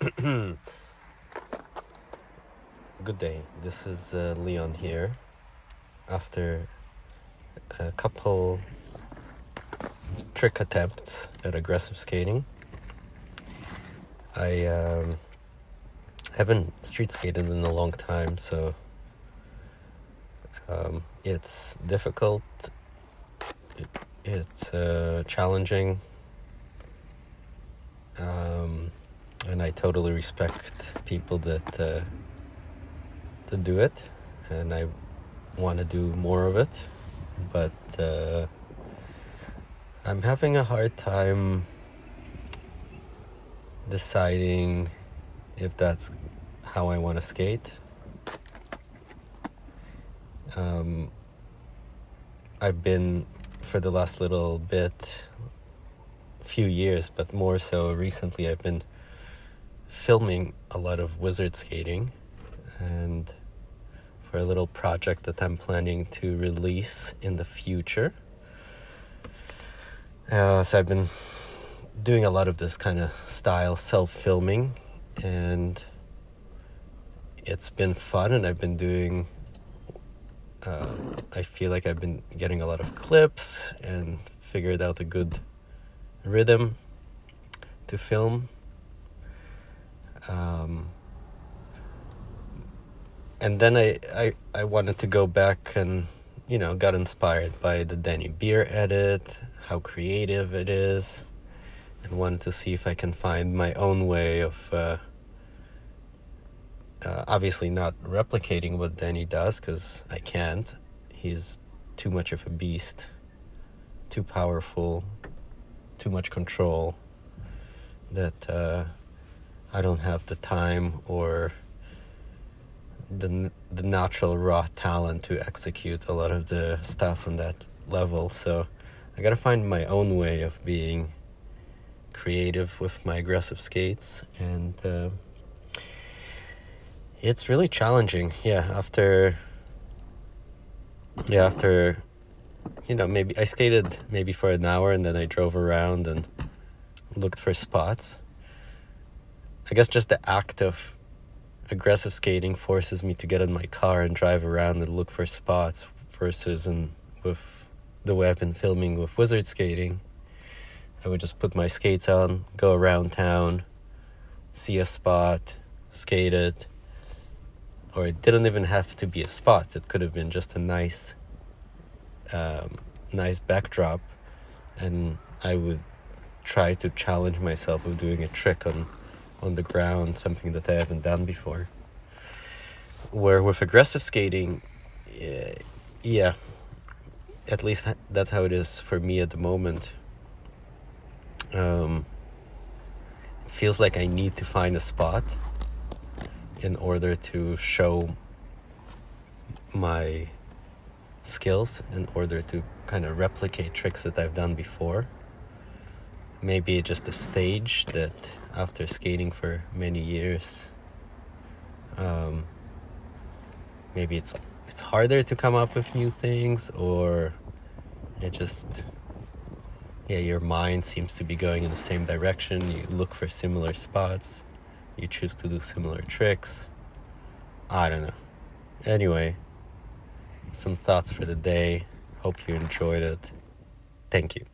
Good day. This is uh, Leon here. After a couple trick attempts at aggressive skating, I um, haven't street skated in a long time, so um, it's difficult. It's uh, challenging. Um, I totally respect people that uh, to do it, and I want to do more of it, but uh, I'm having a hard time deciding if that's how I want to skate. Um, I've been for the last little bit, few years, but more so recently, I've been filming a lot of wizard skating and for a little project that I'm planning to release in the future. Uh, so I've been doing a lot of this kind of style self filming and it's been fun and I've been doing uh, I feel like I've been getting a lot of clips and figured out a good rhythm to film um, and then I, I I wanted to go back and you know got inspired by the Danny Beer edit, how creative it is, and wanted to see if I can find my own way of. Uh, uh, obviously, not replicating what Danny does because I can't. He's too much of a beast, too powerful, too much control. That uh, I don't have the time or the the natural raw talent to execute a lot of the stuff on that level. So I gotta find my own way of being creative with my aggressive skates, and uh, it's really challenging. Yeah, after yeah after you know maybe I skated maybe for an hour and then I drove around and looked for spots I guess just the act of aggressive skating forces me to get in my car and drive around and look for spots versus and with the way I've been filming with wizard skating. I would just put my skates on, go around town, see a spot, skate it. Or it didn't even have to be a spot. It could have been just a nice um, nice backdrop and I would try to challenge myself of doing a trick on on the ground, something that I haven't done before. Where with aggressive skating, uh, yeah, at least that's how it is for me at the moment. Um, feels like I need to find a spot in order to show my skills, in order to kind of replicate tricks that I've done before. Maybe just a stage that after skating for many years. Um, maybe it's it's harder to come up with new things, or it just yeah, your mind seems to be going in the same direction. You look for similar spots. You choose to do similar tricks. I don't know. Anyway, some thoughts for the day. Hope you enjoyed it. Thank you.